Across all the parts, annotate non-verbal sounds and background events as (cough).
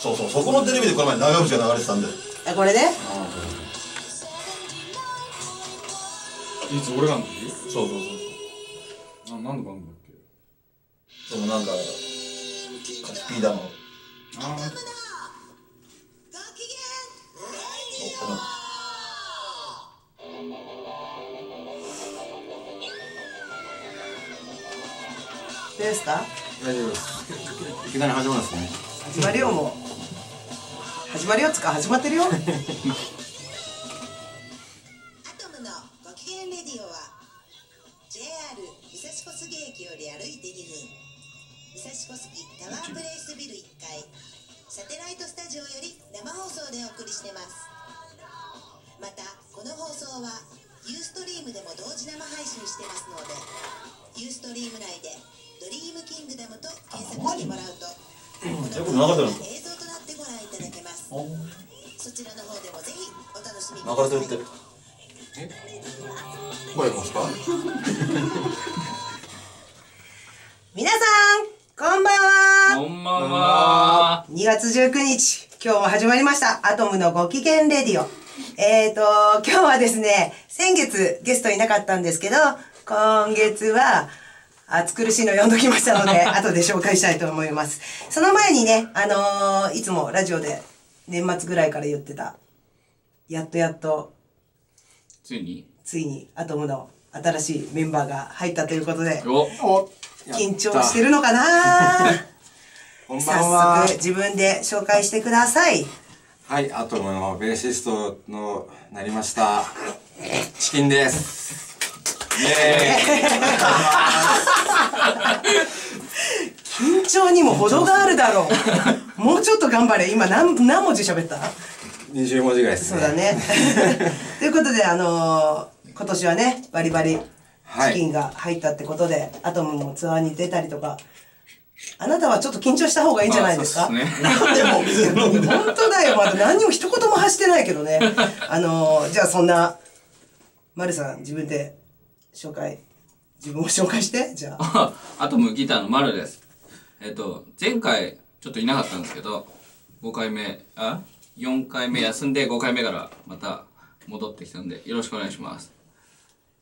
そうそうそこのテレビでこの前長渕が流れてたんであこれねいつ俺らの時？そうそうそうあ何の番組だっけ？そうそのなんかカチピーだのあこの。どうですか大丈夫です。いきなり始まるんですね。始まるよも。う始まるよっつか始まってるよ。アトムのご機嫌レディオは JR 武蔵小杉駅より歩いて2分武蔵小杉タワープレイスビル1階サテライトスタジオより生放送でお送りしてます。またこの放送はユーストリームでも同時生配信してますのでユーストリーム内で「ドリームキングダム」と検索してもらうとこのえこれ流れそちらの方でもぜひお楽しみください流れてるって。声もすか？皆さんこんばんは。こんばんは。2月19日、今日も始まりました、アトムのご機嫌レディオ。えーと、今日はですね、先月ゲストいなかったんですけど、今月は、暑苦しいの読んどきましたので、(laughs) 後で紹介したいと思います。その前にね、あのーいつもラジオで年末ぐらいから言ってた、やっとやっと、ついに？ついに。アトムの新しいメンバーが入ったということで、お。お。緊張してるのかな？(laughs) こんばん早は速自分で紹介してください。はいアトムのベーシストのなりました。チキンです。イエ (laughs) 緊張にも程があるだろう。もうちょっと頑張れ。今何何文字喋った？ーイ20文字ぐらいですねそうだね。(laughs) ということで、あのー今年はね、バリバリはいチキンが入ったってことで、アトムもツアーに出たりとか、あなたはちょっと緊張した方がいいんじゃないですか、まあそうっすね (laughs) なんでも本当だよ。まだ何にも一言も発してないけどね。あのーじゃあそんな、マルさん自分で紹介、自分を紹介して、じゃあ。(laughs) あアトムギターの丸ですえっと前回ちょっといなかったんですけど5回目あ？4回目休んで5回目からまた戻ってきたんでよろしくお願いします。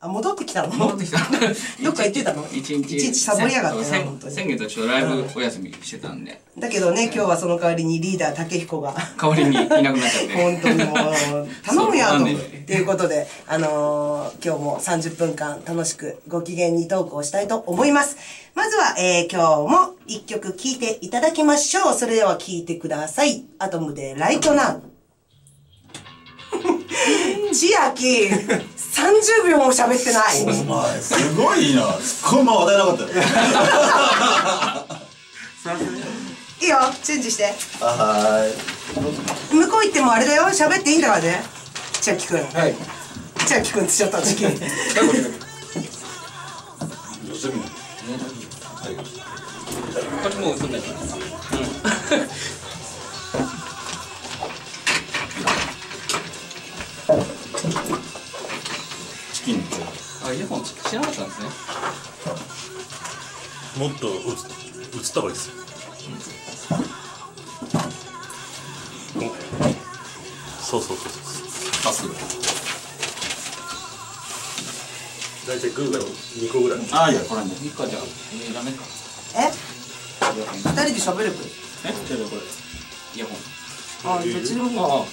あ、戻ってきたの？戻ってきた。(laughs) どっか行ってたの？(laughs) 一日いちいちサボりやがってな先先月はちょっとライブお休みしてたんで。だけどね、今日はその代わりにリーダー竹彦が。代わりにいなくなっちゃって。本当にもう、頼むやと。そうなんとでいうことで、あのー今日も30分間楽しくご機嫌にトークをしたいと思います。まずは、えー今日も一曲聴いていただきましょう。それでは聴いてください。アトムでライトナウ。千秋、30秒も喋ってない。お前すごいなツッコミも話題なかったよいいよ、チェンジして。は向こう行ってもあれだよ、喋っていいんだからね。千秋くん。はい千秋くんって言っちゃった、(laughs) チキもう映んないからチキンあイヤホン知らなかったんですねもっと映映った方がいいですよ。そうそうそうそう。パス大体グーが2個ぐらい。ああいやこれねいいかじゃダメか人で喋ればいい。え？じゃあこれ。イヤホン。あ、どっちでもいい。あ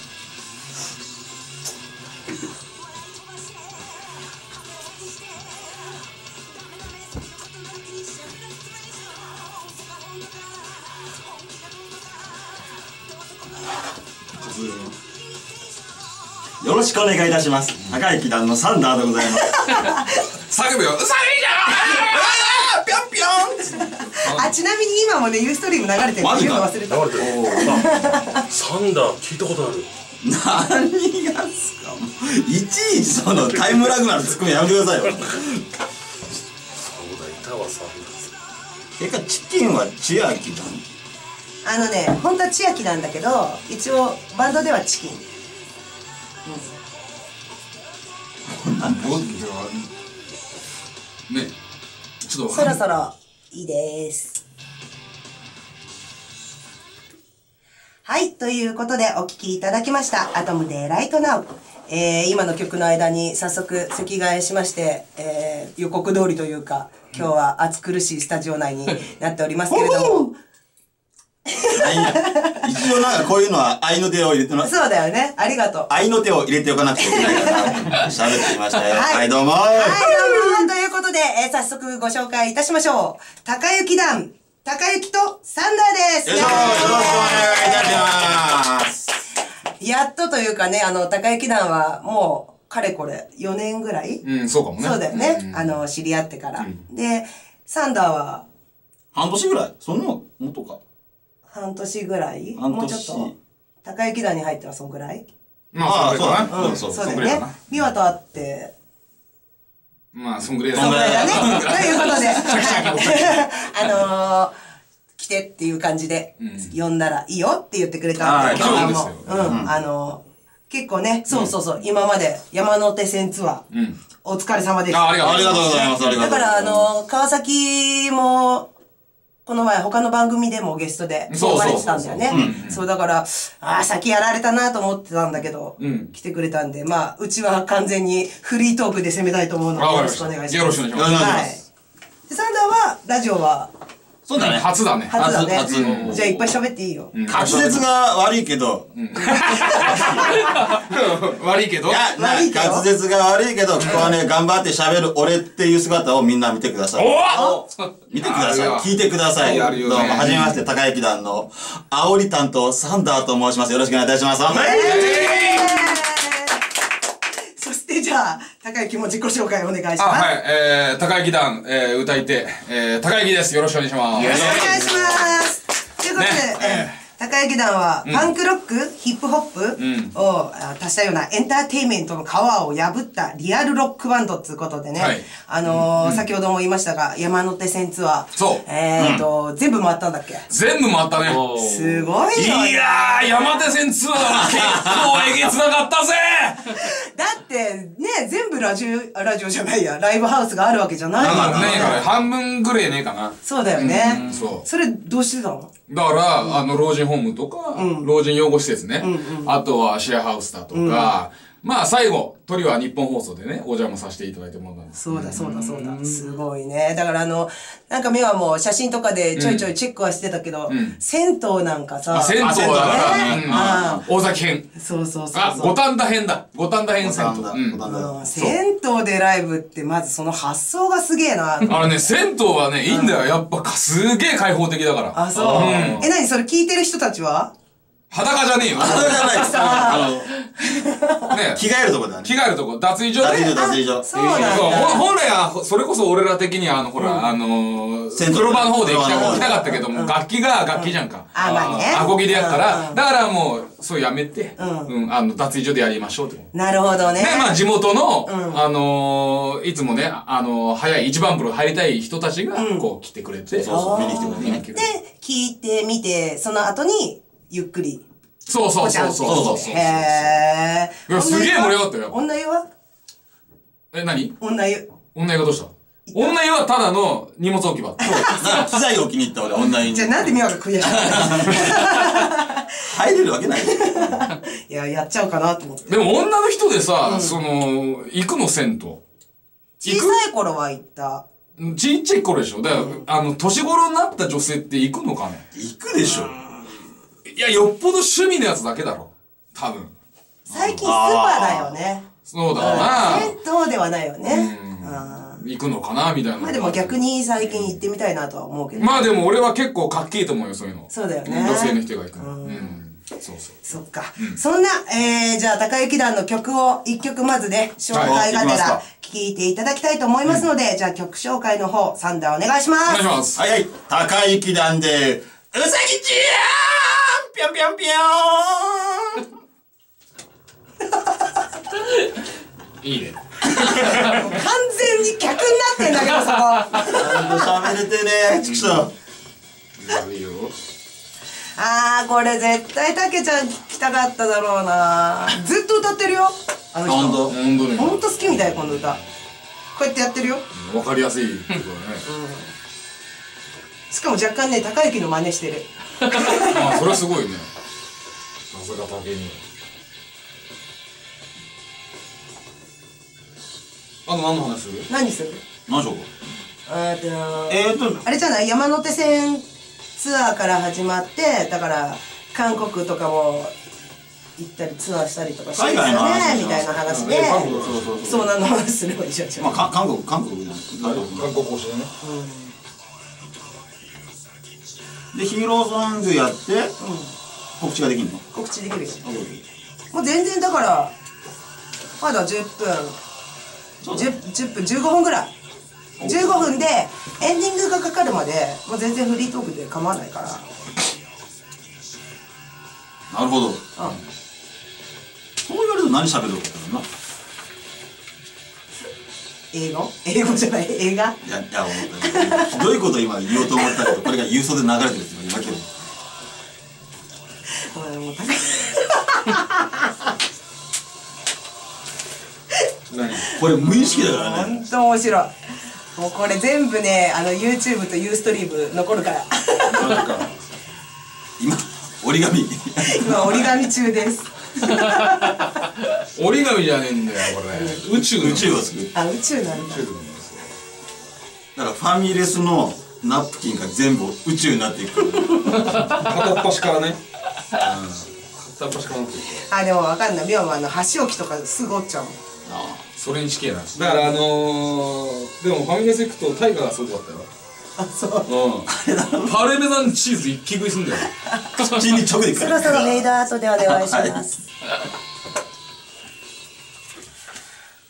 よろしくお願いいたします。高い木団のサンダーでございます。(laughs) 叫ぶよ。うさぎじゃんあ、ちなみに今もね、ユーストリーム流れてるっていうの忘れた。流れてる。あサンダー聞いたことある。何がっすか？いちいちそのタイムラグなるツッコミやめてくださいよ。そうだいたわサンてかチキンは千秋だあのね、本当は千秋なんだけど、一応バンドではチキン。ねちょっとそろそろいいです。はい、ということでお聴きいただきました。アトムでライトナウ。えー、今の曲の間に早速席替えしまして、えー、予告通りというか、今日は暑苦しいスタジオ内になっておりますけれども。はい一応なんかこういうのは愛の手を入れてます。そうだよね。ありがとう。愛の手を入れておかなくちゃいけないから、喋ってきましたよ。はいはい、どうもはい、どうも。ということで、えー早速ご紹介いたしましょう。高雪団、高雪とサンダーです。よろしくお願いいたします。やっとというかね、あの、高雪団はもう、かれこれ4年ぐらい、うん、そうかもね。そうだよね。あの、知り合ってから。で、サンダーは？半年ぐらい？そんなもっとか。半年ぐらい？半年もうちょっと。高雪団に入ってはそんぐらい？まあ、そんぐらいかな。うん、そうそうだよね。美和と会って、まあ、そんぐらいだそんぐらいだね。(laughs) ということで、はい。(laughs) あのー、来てっていう感じで、呼んだらいいよって言ってくれたんで、はい今日はもそうん、あのー、結構ね、そうそうそう、今まで山手線ツアー、んお疲れ様でした。あありがとうありがとうございます。ありがとうございます。だから、あの、川崎も、この前他の番組でもゲストで呼ばれてたんだよね。そうだから、ああ、先やられたなと思ってたんだけど、ん。来てくれたんで、まあ、うちは完全にフリートークで攻めたいと思うので、よろしくお願いします。よろしくお願いします。はい。サンダーは、ラジオはそうだね。初だね。初だね。初初じゃあいっぱい喋っていいよ。滑舌が悪いけど、(laughs) 悪いけど？いや、な悪いけど？滑舌が悪いけど、ここはね、頑張って喋る俺っていう姿をみんな見てください。お見てくださいあるよ。聞いてください。どうも、はじめまして、高雪団の、煽り担当、サンダーと申します。よろしくお願いいたします。そしてじゃあ、高雪も自己紹介お願いします。あ、はい、えー、高雪団、えー、歌い手、えー、高雪です。よろしくお願いします。よろしくお願いします。ということで、ねえー高雪団は、パンクロック、ヒップホップを、あ足したようなエンターテインメントの皮を被ったリアルロックバンドっていうことでね、はい。あのー先ほども言いましたが、山手線ツアー、そう。えっ、と、全部回ったんだっけ？全部回ったね。すごいいよね。やー、山手線ツアー結構えげつなかったぜ。(laughs) だって、ね、全部ラジオ、あラジオじゃないや、ライブハウスがあるわけじゃないだからね半分ぐらいねえかな。そうだよね。そう。それ、どうしてたの？だから、あの、老人ホームとか、老人養護施設ね、あとはシェアハウスだとか、まあ最後、鳥は日本放送でね、お邪魔させていただいたものなんです。そうだそうだそうだ。すごいね。だからあの、なんか目はもう写真とかでちょいちょいチェックはしてたけど、銭湯なんかさ、あ、銭湯だから、ねうんあ大崎編。そうそうそうあ、そう。五反田編だ。五反田編銭湯。うん銭湯でライブってまずその発想がすげえな。あのね、銭湯はね、いいんだよ。やっぱ、すげえ開放的だから。あ、そう。え、何？それ聞いてる人たちは？裸じゃねえよ。それじゃないです。あの、ね (laughs) 着替えるとこだね。着替えるとこ、脱衣所脱衣で。所、脱衣所。そうなんだ。そう、ほ本来は、それこそ俺ら的には、あの、ほら、あの風呂場の方で行きた風呂場の方で行きたかったけども、楽器が楽器じゃんか。あまあねアコギでやったうら、んだからもう、そうやめて、うん、あの、脱衣所でやりましょうって。なるほどね。で、まあ、地元の、あのー、いつもね、あのー、早い一番風呂入りたい人たちが、こう、来てくれて、そうそう、見に来てくれてで聞いてみて、その後に、ゆっくり。そうそうそうそうそうそう。へー。いやすげえ盛り上がったよ女湯は？え、何？女湯。女湯がどうした？女湯はただの荷物置き場。なんか機材を気に入った俺、オンラインにじゃあ。なんで美和が悔しかった入れるわけない。いや、やっちゃおうかなと思って。でも女の人でさ、その、行くの銭湯。小さい頃は行った。ちっちゃい頃でしょだから、あの、年頃になった女性って行くのかね？行くでしょ。いや、よっぽど趣味のやつだけだろ。多分。最近スーパーだよね。そうだろうな。銭湯ではないよね。うん行くのかなみたいな。まあでも逆に最近行ってみたいなとは思うけど。まあでも俺は結構かっけえと思うよ、そういうの。そうだよね。女性の人が行くの。うん。そうそう。そっか。そんな、えー、じゃあ、高雪団の曲を一曲まずね、紹介がてら聴いていただきたいと思いますので、じゃあ曲紹介の方、サンダーお願いします。お願いします。はいはい。高雪団で、うさぎちゃんぴょんぴょんぴょんいいね。完全に客になってんだけど、そこ。ちゃんと喋れてね、ちくしょう。いいよ。あー、これ絶対たけちゃん聞きたかっただろうなずっと歌ってるよ。あの人。ほんとほんとね。ほんと好きみたい、この歌。こうやってやってるよ。わかりやすいことだね。しかも若干ね、高雪の真似してる。まあ、それはすごいね。さすが竹に。あと何の話する？何する？何しようか。えーとあれじゃない山手線ツアーから始まってだから韓国とかも行ったりツアーしたりとかしてですよねみたいな話で。韓国そうそうそう。そうなの。話すればいいじゃんじゃまあ韓国韓国韓国推しでねでヒーローソングやって告知ができるの？告知できるよもう全然だからまだ10分。10, 10分15分ぐらい。15分でエンディングがかかるまでもう全然フリートークで構わないから。なるほど。うん。そう言われると何喋ろうかってな英語？英語じゃない？映画？いやいや思ったひどいこと今言おうと思ったけどこれが郵送で流れてるって今今けどお前もう高い。これ無意識だからね本当面白い。もうこれ全部ねあの YouTube と Ustream 残るから。今折り紙。今折り紙中です折り紙じゃねえんだよこれ。宇宙宇宙を作る。あ宇宙なんだ。だからファミレスのナプキンが全部宇宙になっていくから片っ端からね。片っ端から持ってるあでもわかんない。ミョンはあの箸置きとかすぐ折っちゃうもん。それに死刑なだからあのー、でもファミレス行くとタイガーがすごかったよあそう。うん。パルメザンチーズ一気食いすんだよ。口に直でいくから。そろそろメイドアートでお願いします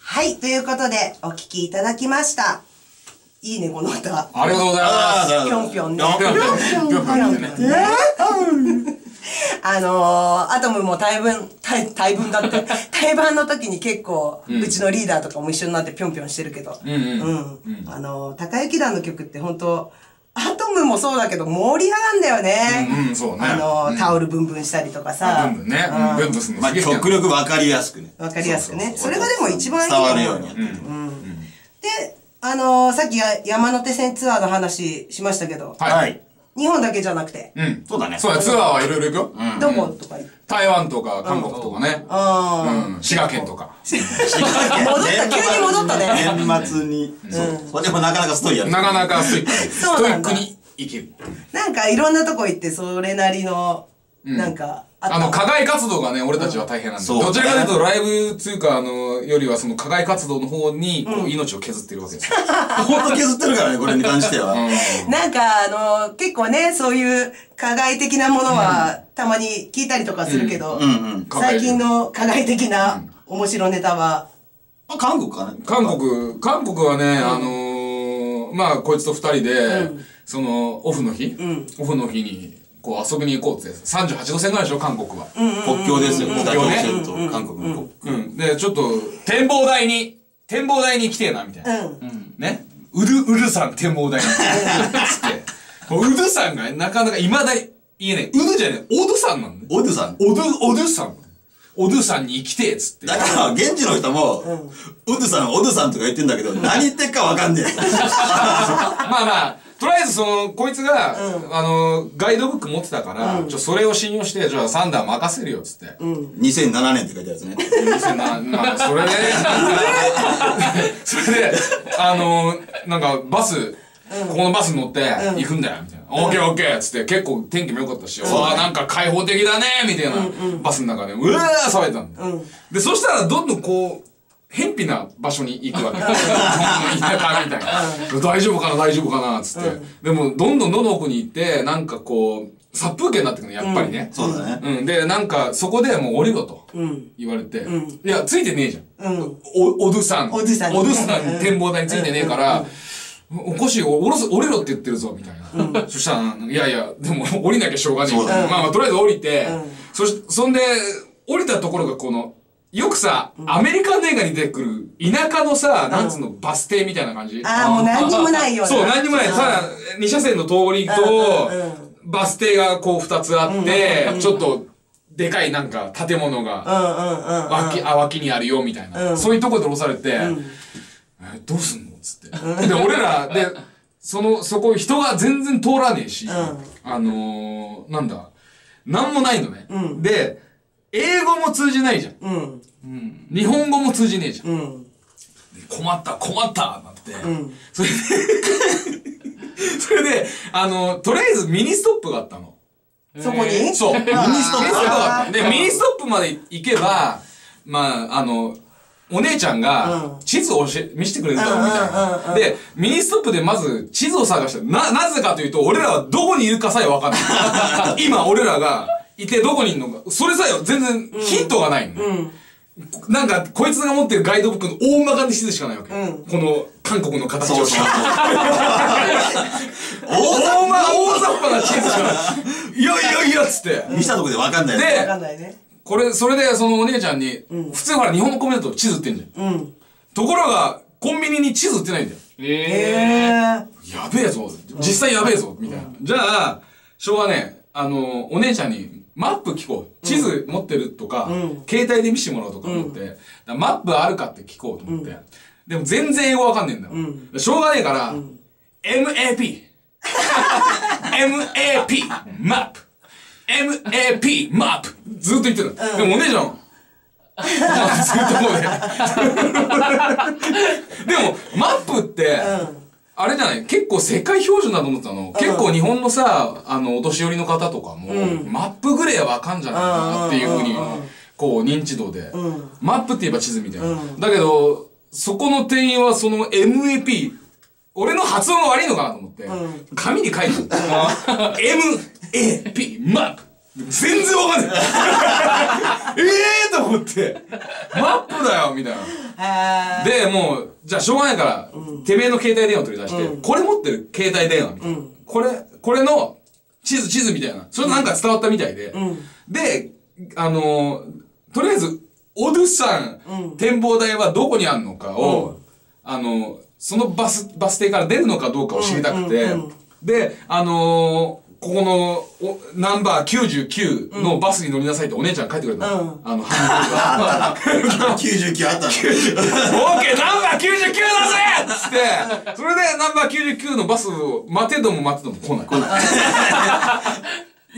はいということでお聞きいただきました。いいねこの歌。ありがとうございます。ぴょんぴょんね。ぴょんぴょんぴょんぴょんってねあのー、アトムも対分、対、対分だって、対バンの時に結構、うちのリーダーとかも一緒になってぴょんぴょんしてるけど、うんうんうん。あのー、高雪団の曲って本当アトムもそうだけど盛り上がんだよね。うんうんそうね。あのー、うん。タオルブンブンしたりとかさ。ブンブンね。うん。ブンブンすんのまあ極力わかりやすくね。わかりやすくね。それがでも一番いい。伝わるようにやってる。で、あのー、さっきや山手線ツアーの話しましたけど、はいはい日本だけじゃなくて、うん。そうだね。そうだツアーはいろいろ行くよ。どことか行って台湾とか韓国とかね。あー。うん。滋賀県とか。戻った、急に戻ったね。年末に。そう。これでもなかなかストーリーやるなかなかストイック。ストイックに生きる。なんかいろんなとこ行ってそれなりの、なんかあの、課外活動がね、俺たちは大変なんで、どちらかというと、ライブつうか、あの、よりはその課外活動の方に、こう、命を削ってるわけですよ。(laughs) ほんと削ってるからねこれに関しては。なんかあの結構ねそういう課外的なものはたまに聞いたりとかするけど、最近の課外的な面白ネタは、まあ韓国かな韓国、韓国はね、あのー、まあ、こいつと二人で、その、オフの日、オフの日に、こう遊びに行こうって、38度線ぐらいでしょ、韓国は。国境ですよ国境ね鮮と韓国の国うん。で、ちょっと、展望台に、展望台に来てえな、みたいな。うんね。ウル、ウルさん展望台に。つって。(laughs) こうウルさんがなかなか未だに言えない。ウルじゃねえ、オドさんなんだよ。オドさんオド、オドさん。オドさんに来てえ、つって。だから現地の人もオドさんオドさんとか言ってんだけど何言ってっかわかんねえ (laughs) まあまあ、とりあえずその、こいつが、あの、ガイドブック持ってたから、ちょ、それを信用して、じゃあサンダー任せるよ、つって。2007年って書いてあるやつね。なまあ、それで、それで、あのなんか、バス、ここのバスに乗って行くんだよ、みたいな。オッケーオッケーっつって、結構天気も良かったし、わあなんか開放的だねみたいな、バスの中で、うわー騒いでたんだよ。で、そしたら、どんどんこう、偏僻な場所に行くわけ。田舎みたいな。大丈夫かな大丈夫かなつって。でも、どんどんどんどん奥に行って、なんかこう、殺風景になってくるの、やっぱりね。そうだねうん。で、なんか、そこでもう降りろと。言われて。いや、ついてねえじゃん。お、おどさん。おどさんにおどさんに展望台についてねえから、おかしいよ、降ろす、降りろって言ってるぞ、みたいな。そしたら、いやいや、でも降りなきゃしょうがね。え。まあまあ、とりあえず降りて、そし、そんで、降りたところがこの、よくさ、アメリカの映画に出てくる、田舎のさ、なんつうの、バス停みたいな感じ。ああもう何にもないよそう、何にもない。ただ、二車線の通りと、バス停がこう二つあって、ちょっと、でかいなんか建物が、うんうんうん脇、あ、脇にあるよ、みたいな。そういうとこで降ろされて、えどうすんの？つって。で、俺ら、で、その、そこ人が全然通らねえし、あのー、なんだ、なんもないのね。で、英語も通じないじゃん。うん。日本語も通じねえじゃん。うん。で困った困ったなって、それで (laughs) それであのとりあえずミニストップがあったの。そこに？そう。ミニストップがあった。でミニストップまで行けばまああのお姉ちゃんが地図を教え見せてくれるだろうみたいな。で、ミニストップでまず地図を探した。な、なぜかというと、俺らはどこにいるかさえわかんない。(laughs) 今、俺らがいてどこにいるのか、それさえ全然ヒントがないの。なんか、こいつが持ってるガイドブックの大まかな地図しかないわけ。この韓国の形をした。(laughs) 大ま、大雑把な地図しかない。(laughs) いやいやいやっつって。見したとこでわかんないでわかんないねこれ、それで、そのお姉ちゃんに、普通ほら、日本のコンビニだと地図売ってんじゃん。うんところが、コンビニに地図売ってないんだよ。へええやべえぞ。実際やべえぞ。みたいな。じゃあ、しょうがねえ。あの、お姉ちゃんに、マップ聞こう。地図持ってるとか、携帯で見せてもらおうとか思って、だからマップあるかって聞こうと思って。でも全然英語わかんねえんだよ。しょうがねえから、MAP。MAP。(laughs) マップ。MAP。マップ。ずっと言ってるの。でもお姉ちゃん、ずっとこうで。でも、マップって、あれじゃない？結構世界標準だと思ってたの。結構日本のさ、あの、お年寄りの方とかも、マップぐらいはわかんじゃないかなっていうふうに、こう、認知度で。マップって言えば地図みたいな。だけど、そこの店員はその MAP、俺の発音が悪いのかなと思って、紙に書いてある。(laughs) MAP、マップ。全然わかんない。(laughs) ええと思って、マップだよみたいな。で、もう、じゃあしょうがないから、てめえの携帯電話取り出して、これ持ってる携帯電話みたいな。これ、これの地図、地図みたいな。それなんか伝わったみたいで。で、あのーとりあえず、オドゥさん、展望台はどこにあるのかを、あのそのバス、バス停から出るのかどうかを知りたくて、で、あのーここのおナンバー99のバスに乗りなさいってお姉ちゃん書いてくれたの。あの、ハンドルが。(laughs) 99あったの。(laughs) オーケーナンバー99だぜ！っつって、それでナンバー99のバスを待てども待てども来ない。来ない。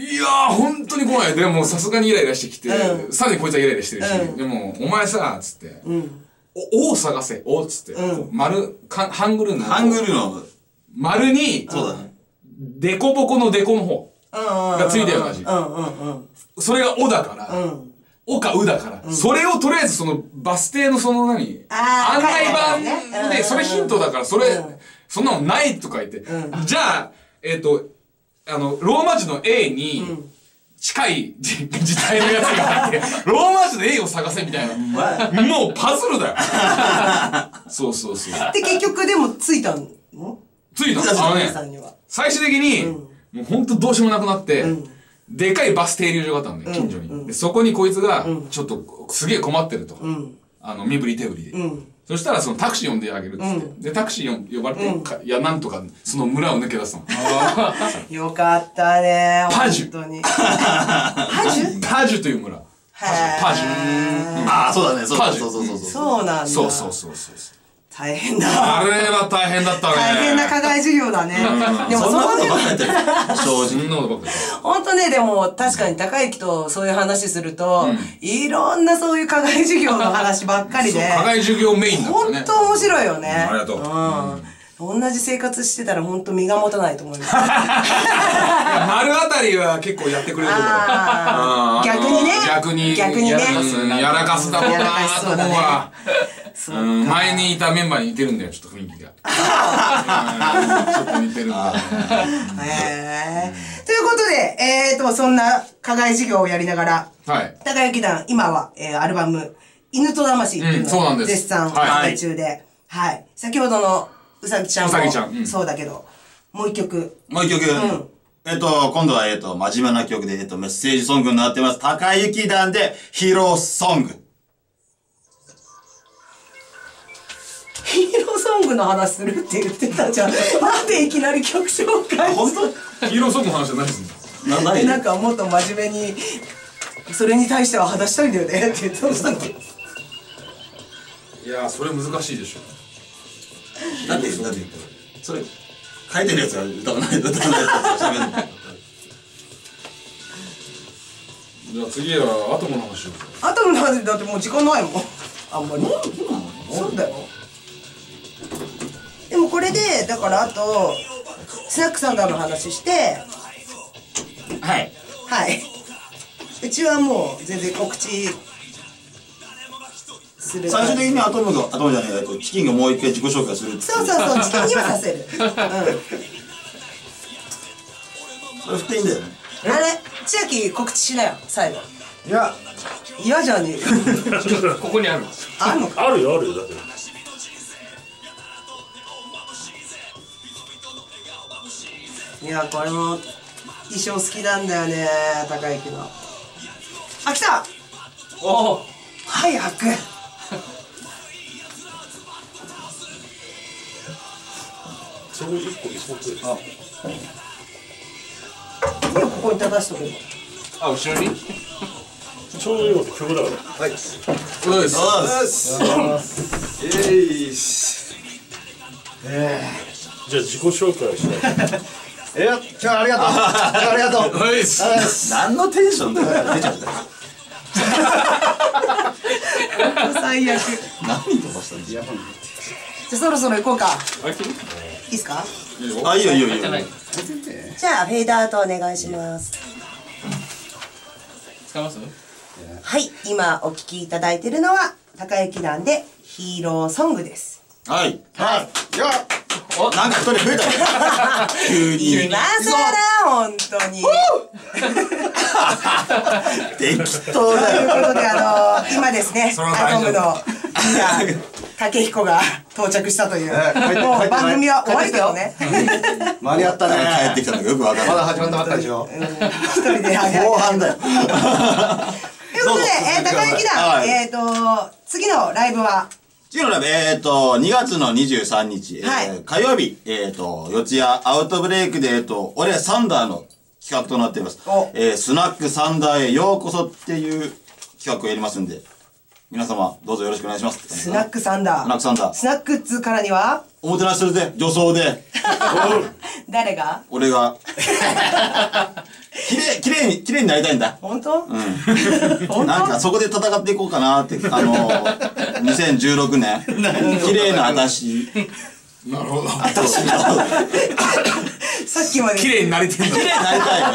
(laughs) いやー、本当に来ない。でも、さすがにイライラしてきて、さらにこいつはイライラしてるし、でも、お前さ、つって、お、おを探せ、おっつって、こう丸、かハングルの、ハングルの、丸に、そうだね。デコボコのデコの方。がついてるらしい。うんうんうん。それがおだから、おかうだから、それをとりあえずそのバス停のその何、案内板で、うんそれヒントだから、それ、そんなのないとか言って、じゃあ、えっ、と、あの、ローマ字の A に、近い字字体のやつがあって、(laughs) ローマ字の A を探せみたいな。もうパズルだよ。(laughs) そうそうそう。で結局でも着いたの？ついたの？あのねお姉さ、んには最終的に、もうほんとどうしようもなくなって、でかいバス停留所があったのね、近所に。でそこにこいつが、ちょっとすげえ困ってると。あの、身振り手振りで。そしたらそのタクシー呼んであげるっつって。で、タクシー呼呼ばれて、かいや、なんとかその村を抜け出すの。(laughs) よかったねパジュ本当に (laughs) パジュ？パジュという村。パジュ。ああ、そうだね。そうパジュそうそうそうそう。そうなんだそうそうそうそう。大変だ。あれは大変だったね。大変な課外授業だね。でもそんなそういうことばっかりやってる。正そ直。本当ねでも確かに高之とそういう話すると、いろんなそういう課外授業の話ばっかりで。課外授業メインだね。本当面白いよね、ありがとう。うん、同じ生活してたら本当身が持たないと思います。(laughs) 丸あたりは結構やってくれるところ。あー。逆にね。逆に。逆にね。やらかすだろうなそうだね。思うわ。そううん前にいたメンバーに似てるんだよ、ちょっと雰囲気が。(laughs) うん。ちょっと似てるんだということで、えーと、そんな課外授業をやりながら、はい。高雪団、今は、えーアルバム、犬と魂っていうのを絶賛はい。発売中で、はい。先ほどのうさぎちゃんもうさぎちゃんうんそうだけど、もう一曲。もう一曲。んえっと、今度は、えっと、真面目な曲で、えっと、メッセージソングになってます。高雪団で、ヒーローソング。ヒーローソングの話するって言ってたじゃん。(laughs) なんでいきなり曲紹介本ヒーローソングの話じゃないですね。当な、ななんかもっと真面目に、それに対しては話したいんだよねって言ってましたっけ？いやー、それ難しいでしょ。(laughs) なんで、なんで、それ、書いてるやつが歌わないと、歌わないと喋るの。じゃあ次はアトムの話しよう。ぜアトムの話だってもう時間ないもん。あんまり。そうだよ。でもこれでだからあとスナックサンダーの話して。はい。はい。うちはもう全然告知最終的にアトムがアトムじゃないえっとチキンがもう一回自己紹介するってそうそうそうチキンにはさせる、うん、それ振っていいんだよね。あれ？千秋告知しなよ最後。いや。嫌じゃねえよここにあるあんの？かあるよあるよだって。いやこれも衣装好きなんだよね高之のあ来た！おお早くそれ一個一個くれいいよここに立たしとけばあ後ろに？ちょうどいいこと曲だから。おうです。えいしじゃあ自己紹介しないいや今日はありがとう。今日はありがとう。(laughs) おうです。何のテンションだよ。出ちゃった最悪。何飛ばしたんじゃあそろそろ行こうか。あいけるいいっすか？あいいよ。いいよいいよ。じゃあフェーダーアウトお願いします。使います？はい今お聴きいただいてるのは高之団でヒーローソングです。はい。はい。い。やなんか一人増えたよ (laughs) 急に。今さら本当に。(laughs) (laughs) 適当とだよ。いうことであの今ですねアトムのリーダー武彦が到着したという。もう番組は終わりだよね。間に合ったね。帰ってきたのがよくわかんまだない始まったばっかりでしょ。一人で後半だよ。(laughs) ということで、えー、高之団、はい。えっ、と次のライブは？次のライブ、えっ、と、2月の23日、はいえー火曜日、えっ、と、四谷アウトブレイクで、えっ、と、俺、サンダーの企画となっています。お。えースナックサンダーへようこそっていう企画をやりますんで、皆様、どうぞよろしくお願いします。スナックサンダースナックサンダー。スナックっつうからには？おもてなしするぜ、女装で。(laughs) 誰が？俺が。(laughs) きれい、きれいに、きれいになりたいんだ。本当、うん。本なんか当そこで戦っていこうかなって、あの2016年。綺麗な私。なるほど (laughs) さっきまで綺麗になりてんだ綺麗になりたいま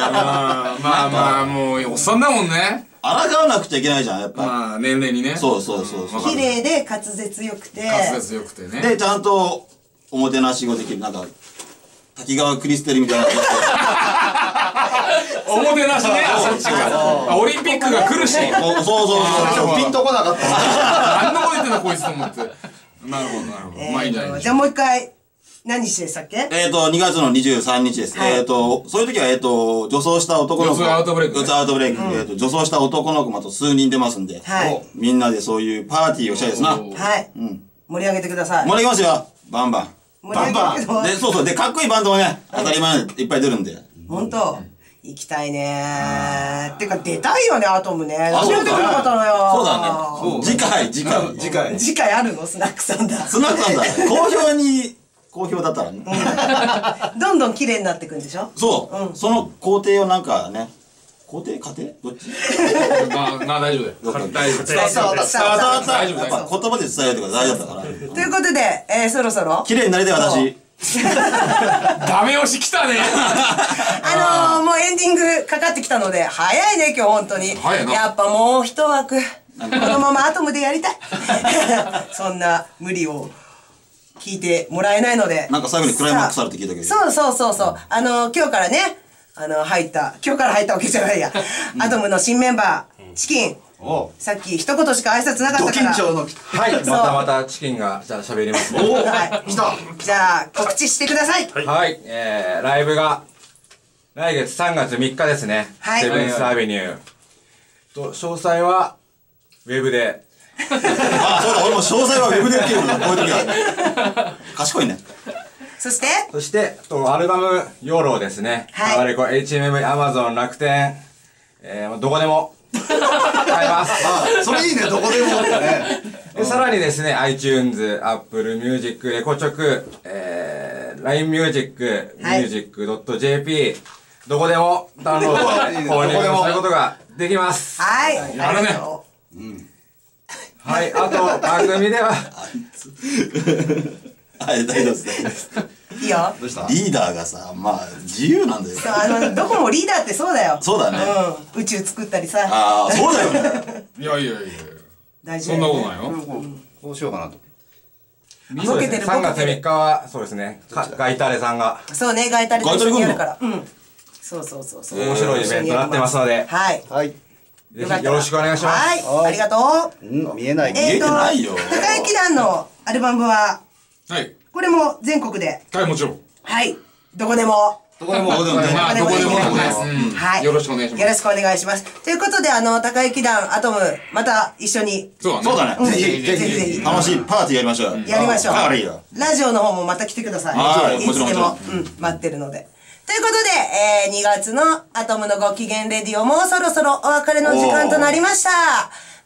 あまあもうおっさんだもんね抗わなくちゃいけないじゃん、やっぱ。まあ年齢にね。そうそうそうそう。綺麗で滑舌よくて。滑舌よくてね。で、ちゃんと、おもてなしができる。なんか、滝川クリステルみたいな。(laughs) おもてなしね。あそっちか。あオリンピックが来るし。そうそうそうそう。ピンとこなかった。(laughs) 何のこと言ってんだこいつと思って。なるほどなるほど。まあいいんじゃないじゃあもう一回何日でしたっけ？えっと、2月の23日です。はいえっと、そういう時は、えっと、女装した男の子。女装アウトブレイクね女装アウトブレイク。えっと、女装した男の子もあと数人出ますんで。はいみんなでそういうパーティーをしたいですな。はい、うん。盛り上げてください盛り上げますよ。バンバン。盛り上げるけどで、そうそう。で、かっこいいバンドもね、当たり前いっぱい出るんで。本当行きたいねーってか出たいよねアトムねあ出てこなかったのよそうだね。次回、次回。次回次回あるの？スナックさんだスナックさんだ。好評に、好評だったらね。どんどん綺麗になっていくんでしょ？そう。その工程をなんかね、工程？家庭？どっち？まあまあ大丈夫だよ。大丈夫。伝わった。伝わった。やっぱ言葉で伝えるってことが大事だったから。ということで、えー、そろそろ。綺麗になりたい私。(laughs) ダメ押し来たね。(laughs) あのー、もうエンディングかかってきたので早いね今日本当に。早いな。やっぱもう一枠。このままアトムでやりたい。(laughs) そんな無理を聞いてもらえないので。なんか最後にクライマックスあるって聞いたけど。そうそうそうそう。あのー、今日からねあのー、入った今日から入ったわけじゃないや。アトムの新メンバーチキン。おさっき一言しか挨拶なかドったから。緊張のはい。またまたチキンがじゃあ喋りますね。はい、じゃあ告知してください。はい、えー、ライブが来月3月3日ですね。はい。セブンスアベニュー。と、詳細は、ウェブで。あ、そうだ、俺も詳細はウェブでっていうのこういう時は。賢いね。そして？そして、とアルバム、ヨーローですね。はい。タワレコ、HMV、Amazon、楽天、えー、どこでも、買えます。(laughs) あそれいいねどこでもってね。で、さらにですね、iTunes、Apple Music、エコチョク、えー、LINE Music、はい。music.jp、どこでもダウンロード (laughs) 購入どこでも。することができます。はい。やるね。ありがとはい、あと番組では、(laughs) はい、大丈夫です。ういいよ。どうした？リーダーがさ、まあ、自由なんだよ。そうあの、どこもリーダーってそうだよ。そうだねうん。宇宙作ったりさ。ああ、そうだよね。(laughs) いやいやいや大事そんだよねなことないよこうしようかなと。そうですね、ボケてる3月3ボケてる日は、そうですね、かガイタレさんがそうね、ガイタレと一緒にやるから。うん。そうそうそうそう。面白いイベントになってますので、はい。はい。ぜひよろしくお願いします。はい。はいありがとう。うん、見えない。えーと、見えてないよ高雪団のアルバムは、はいこれも全国で、はいもちろんはい。どこでも？どこでも。どこでもまあどこでもどこでもねうんはい。よろしくお願いしますよろしくお願いします。ということで、あの、高雪団アトム、また一緒に、そうだねそうだね。ぜひ、ぜひぜひ楽しいパーティーやりましょう。やりましょう。はい、いいよ。ラジオの方もまた来てください。はいいつでももちろんも、うん、待ってるので。ということで、えー、2月のアトムのご機嫌レディオもそろそろお別れの時間となりました。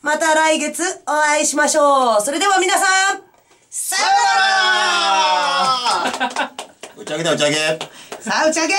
また来月お会いしましょう。それでは皆さん、さよなら (laughs) 打ち上げだ、打ち上げ。さあ、打ち上げ